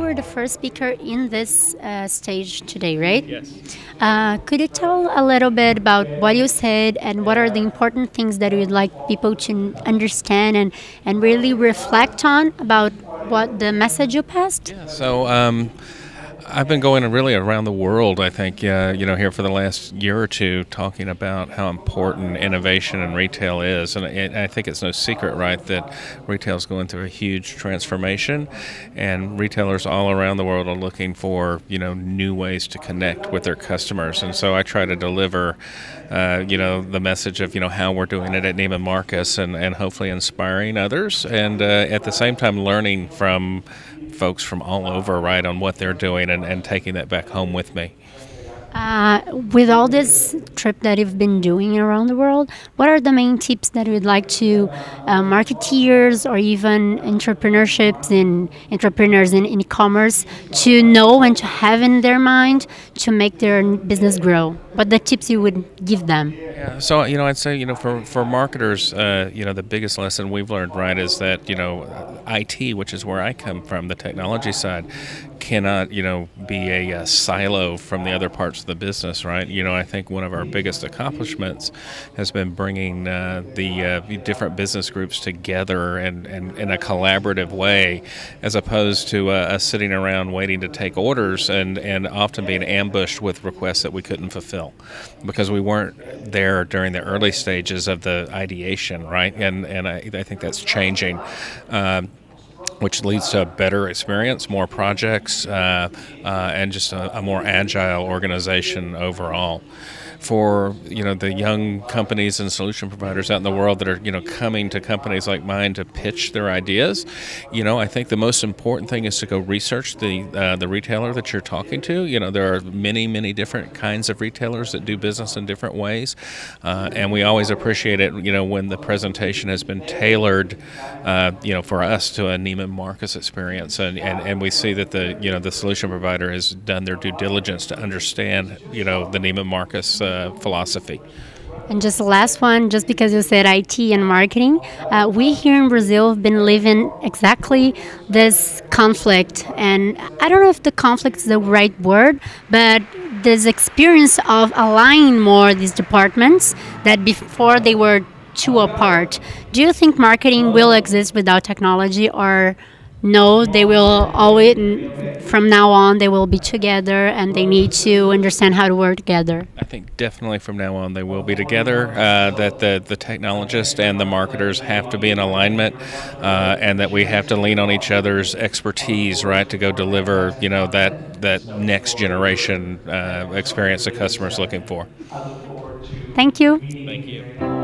were the first speaker in this uh, stage today, right? Yes. Uh, could you tell a little bit about what you said and what are the important things that you'd like people to understand and, and really reflect on about what the message you passed? Yeah. So. Um, I've been going really around the world, I think, uh, you know, here for the last year or two, talking about how important innovation in retail is. And I think it's no secret, right, that retail is going through a huge transformation, and retailers all around the world are looking for, you know, new ways to connect with their customers. And so I try to deliver, uh, you know, the message of, you know, how we're doing it at Neiman Marcus and, and hopefully inspiring others. And uh, at the same time, learning from folks from all over, right, on what they're doing and, and taking that back home with me. Uh, with all this trip that you've been doing around the world, what are the main tips that you'd like to uh, marketeers or even entrepreneurships and entrepreneurs in e-commerce to know and to have in their mind to make their business grow? What the tips you would give them? Yeah, so you know, I'd say you know for for marketers, uh, you know, the biggest lesson we've learned, right, is that you know, IT, which is where I come from, the technology side, cannot you know be a, a, silo from the other parts of the business right? You know i think one of our biggest accomplishments has been bringing uh, the uh, different business groups together and, and in a collaborative way as opposed to uh, us sitting around waiting to take orders and and often being ambushed with requests that we couldn't fulfill because we weren't there during the early stages of the ideation right? And and i, I think that's changing. Um, which leads to a better experience, more projects, uh, uh, and just a, a, more agile organization overall for you know the young companies and solution providers out in the world that are you know coming to companies like mine to pitch their ideas. You know, I think the most important thing is to go research the uh, the retailer that you're talking to. You know, there are many many different kinds of retailers that do business in different ways, uh, and we always appreciate it. You know, when the presentation has been tailored, uh, you know, for us to a Neiman Marcus experience, and, and and we see that the you know the solution provider has done their due diligence to understand you know the Neiman Marcus uh, philosophy. And just the last one, just because you said IT and marketing, uh, we here in Brazil have been living exactly this conflict. And I don't know if the conflict is the right word, but this experience of aligning more these departments that before they were two apart. Do you think marketing will exist without technology or? no, they will always, from now on, they will be together and they need to understand how to work together. I think definitely from now on they will be together, uh, that the, the technologists and the marketers have to be in alignment uh, and that we have to lean on each other's expertise, right, to go deliver, you know, that, that next generation uh, experience the customer's looking for. Thank you. Thank you.